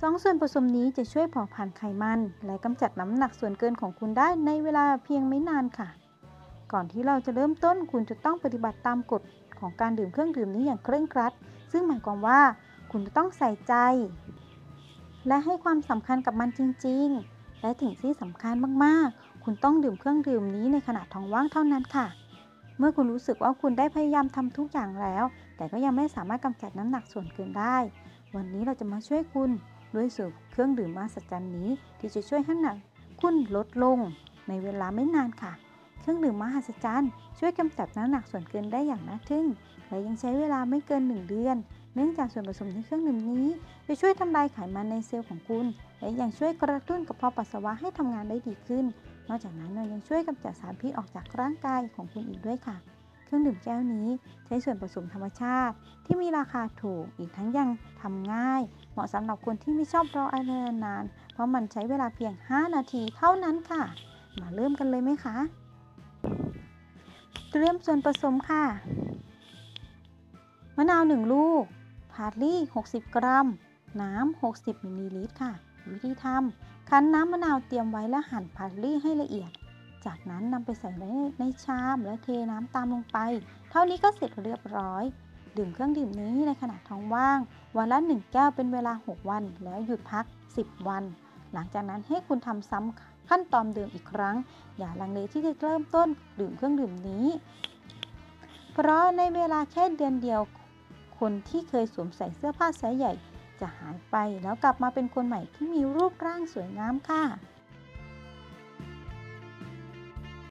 สองส่วนผสมนี้จะช่วยเผาผลาญไขมัน และกำจัดน้ำหนักส่วนเกินของคุณได้ในเวลาเพียงไม่นานค่ะ ก่อนที่เราจะเริ่มต้นคุณจะต้องปฏิบัติตามกฎของการดื่มเครื่องดื่มนี้อย่างเคร่งครัด ซึ่งหมายความว่าคุณจะต้องใส่ใจ และให้ความสำคัญกับมันจริง ๆ และถึงที่สำคัญมากๆ คุณต้องดื่มเครื่องดื่มนี้ในขณะท้องว่างเท่านั้นค่ะ เมื่อคุณรู้สึกว่าคุณได้พยายามทำทุกอย่างแล้ว แต่ก็ยังไม่สามารถกำจัดน้ำหนักส่วนเกินได้ วันนี้เราจะมาช่วยคุณ ด้วยสูตรเครื่องดื่มมหัศจรรย์นี้ ที่จะช่วยให้น้ำหนักคุณลดลงในเวลาไม่นานค่ะ เครื่องดื่มมหัศจรรย์ช่วยกำจัดน้ำหนักส่วนเกินได้อย่างน่าทึ่ง และยังใช้เวลาไม่เกิน 1 เดือน เนื่องจากส่วนผสมในเครื่องดื่มนี้จะช่วยทำลายไขมันในเซลล์ของคุณ และยังช่วยกระตุ้นกระเพาะปัสสาวะให้ทำงานได้ดีขึ้น นอกจากนั้นยังช่วยกำจัดสารพิษออกจากร่างกายของคุณอีกด้วยค่ะ เครื่องดื่มแก้วนี้ใช้ส่วนผสมธรรมชาติ ที่มีราคาถูกอีกทั้งยังทำง่าย เหมาะสำหรับคนที่ไม่ชอบรออะไรนาน เพราะมันใช้เวลาเพียง 5 นาทีเท่านั้นค่ะ มาเริ่มกันเลยไหมคะ เตรียมส่วนผสมค่ะ มะนาว 1 ลูก พาร์ลี่ 60 กรัม น้ำ 60 มิลลิลิตรค่ะ วิธีทำคั้นน้ำมะนาวเตรียมไว้และหั่นพาร์ลี่ให้ละเอียด จากนั้นนำไปใส่ในในชามและเทน้ำตามลงไป เท่านี้ก็เสร็จเรียบร้อย ดื่มเครื่องดื่มนี้ในขณะท้องว่าง วันละ1แก้วเป็นเวลา 6 วัน แล้วหยุดพัก 10 วัน หลังจากนั้นให้คุณทำซ้ำขั้นตอนเดิมอีกครั้ง อย่าลังเลที่จะเริ่มต้นดื่มเครื่องดื่มนี้ เพราะในเวลาแค่เดือนเดียว คนที่เคยสวมใส่เสื้อผ้าไซส์ใหญ่ จะหายไปแล้วกลับมาเป็นคนใหม่ที่มีรูปร่างสวยงามค่ะ